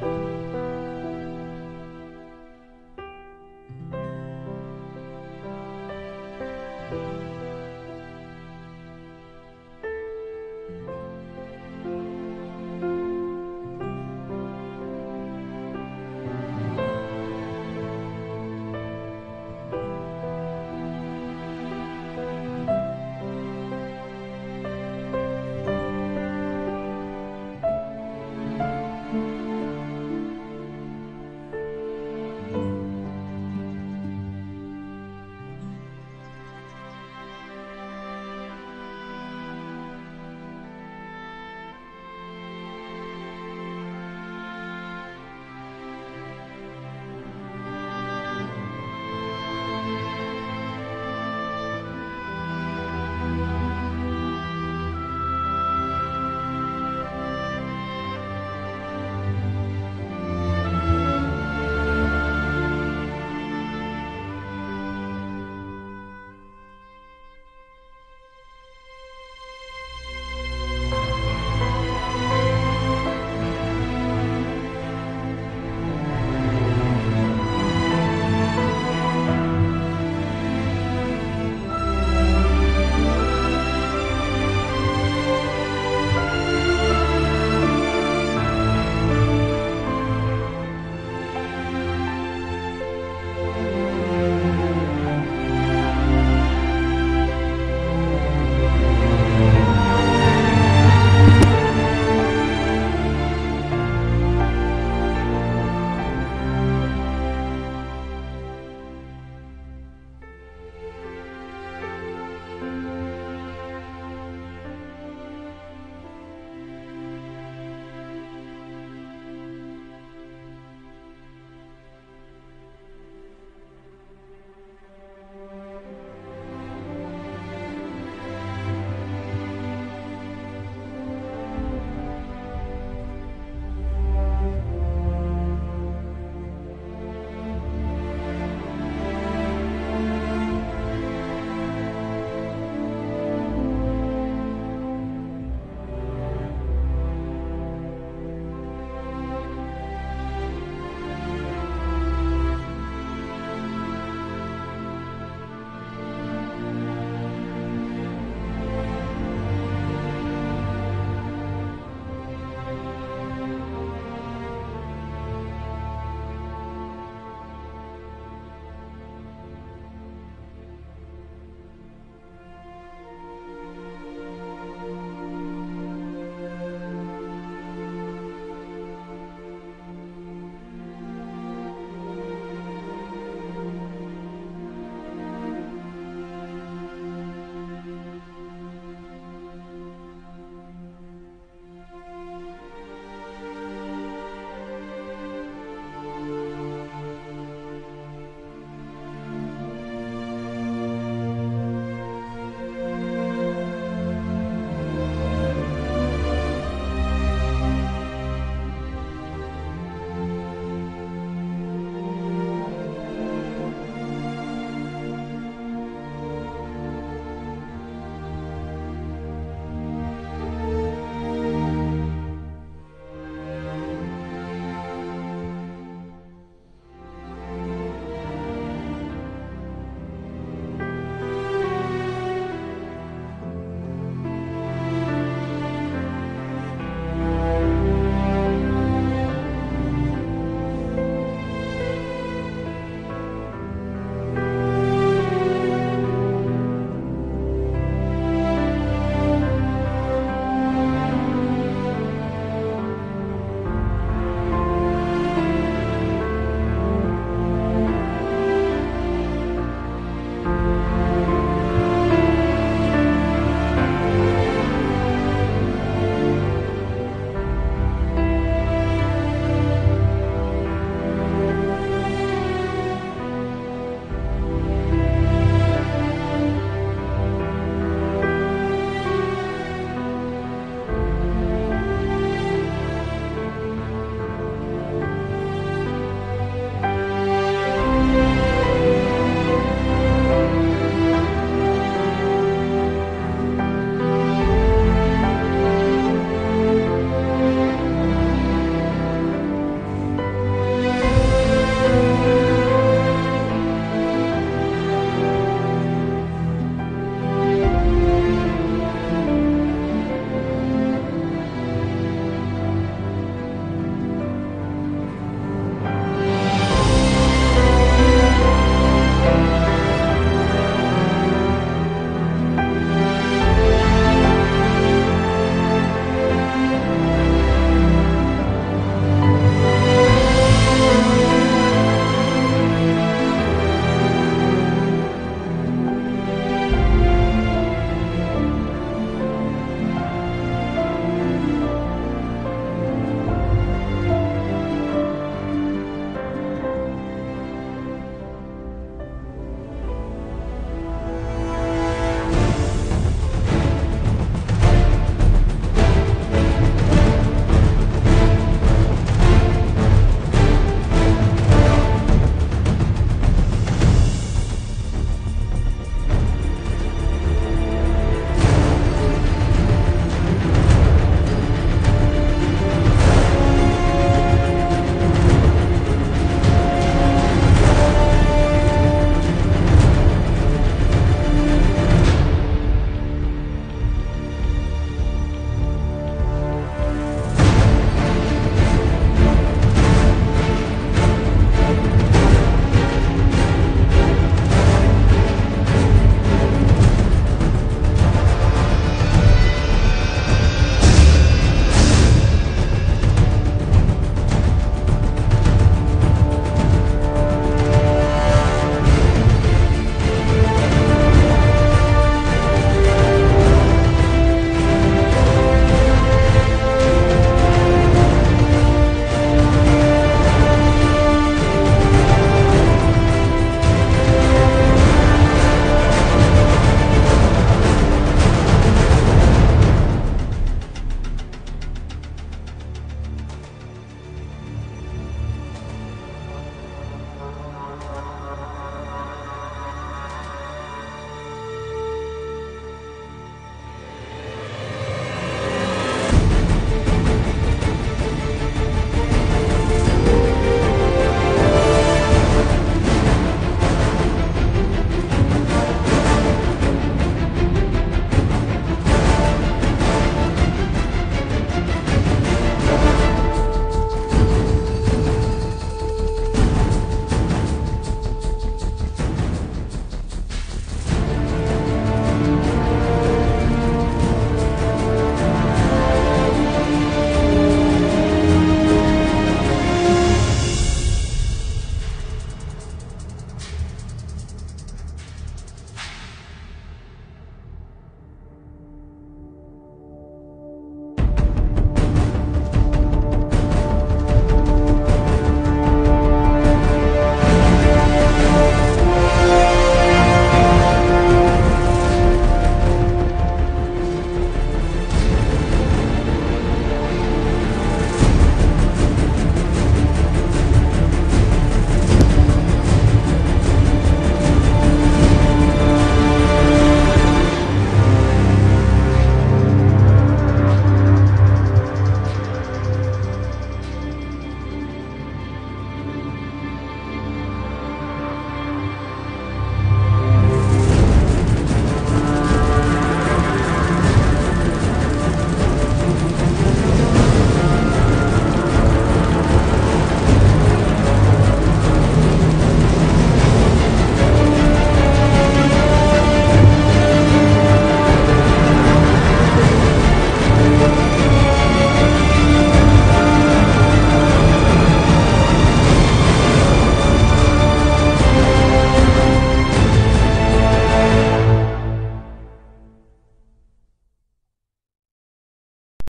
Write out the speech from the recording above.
s